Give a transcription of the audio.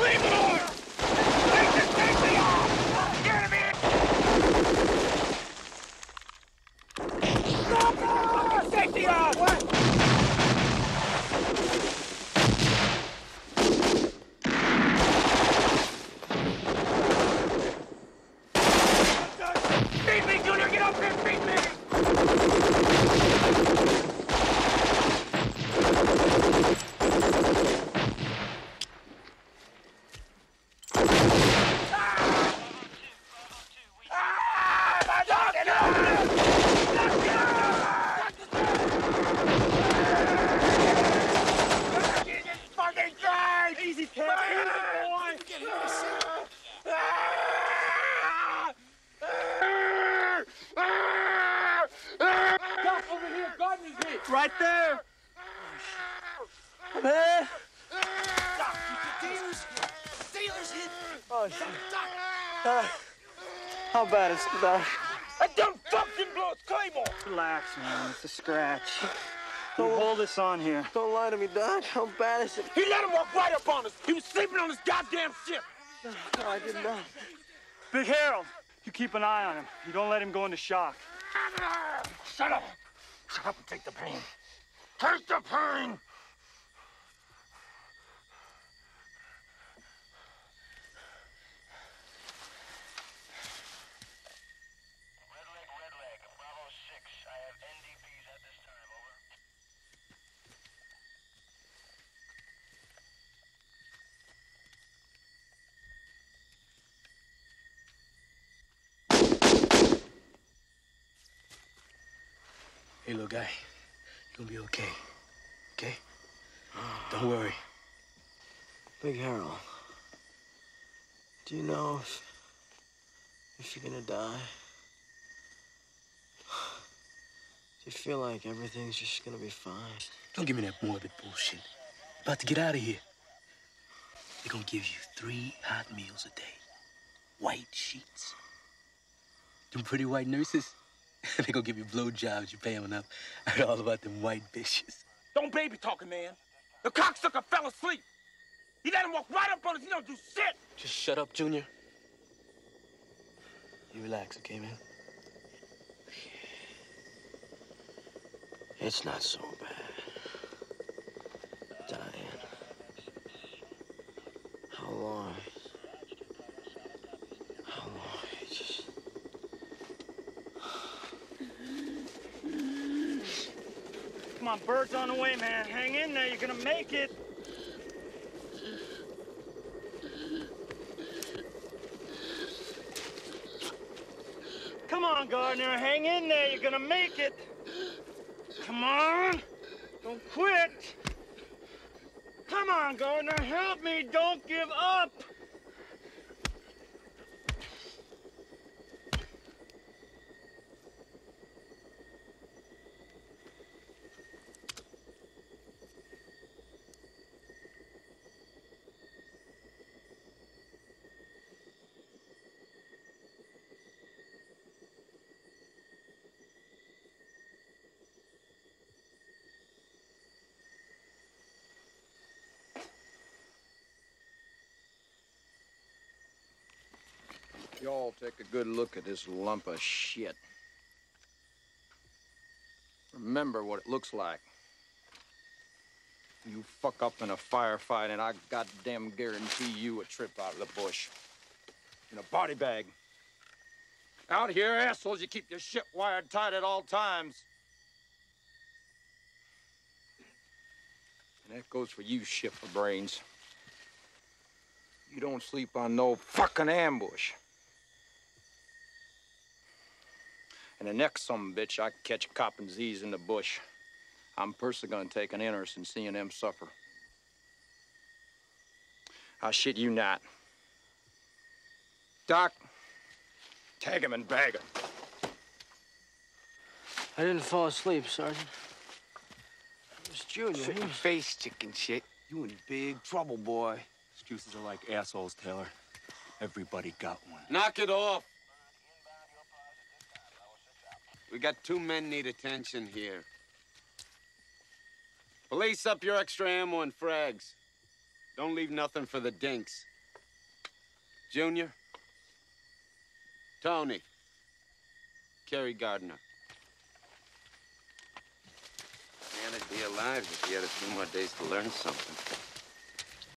Leave it on! Take the safety off! Get him in! Stop it! Fucking safety off! What? Feed me, Junior! Get up here! Feed me! Ah, my dog! Get up! Jesus fucking Christ! Easy, Pep. Easy, boy. Doc, over here, Gardner's meat. Right there. Man. Dealers! Dealers hit! Oh, shit. Uh, how bad is it, Doc? That dumb fucking blows Claymore! Relax, man. It's a scratch. You hold this on here. Don't lie to me, Doc. How bad is it? He let him walk right up on us! He was sleeping on his goddamn ship! No, I did not. Know. Big Harold, you keep an eye on him. You don't let him go into shock. Shut up! Shut up and take the pain. Take the pain! Red leg, red leg. Bravo 6. I have NDPs at this time, Hey, little guy, you're gonna be okay. Okay? Don't worry. Big Harold, do you know if, if you're gonna die? Do you feel like everything's just gonna be fine? Don't give me that morbid bullshit. About to get out of here. They're gonna give you three hot meals a day. White sheets. Them pretty white nurses, they gonna give you blowjobs. You pay them enough. I heard all about them white bitches. Don't baby talking, man. The cocksucker fell asleep. He let him walk right up on us. He don't do shit. Just shut up, Junior. You relax, okay, man? It's not so On, bird's on the way, man. Hang in there. You're gonna make it. Come on, Gardner. Hang in there. You're gonna make it. Come on. Don't quit. Come on, Gardner. Help me. Don't give up. Y'all take a good look at this lump of shit. Remember what it looks like. You fuck up in a firefight, and I goddamn guarantee you a trip out of the bush. In a body bag. Out here, assholes, you keep your shit wired tight at all times. And that goes for you, ship of brains. You don't sleep on no fucking ambush. And the next some bitch I catch copping cop Z's in the bush, I'm personally gonna take an interest in seeing them suffer. I shit you not. Doc, tag him and bag him. I didn't fall asleep, Sergeant. It was Junior. Shut He your was... face, chicken shit. You in big trouble, boy. Excuses are like assholes, Taylor. Everybody got one. Knock it off. We got two men need attention here. Police up your extra ammo and frags. Don't leave nothing for the dinks. Junior. Tony. carry Gardner. Man, it'd be alive if he had a few more days to learn something.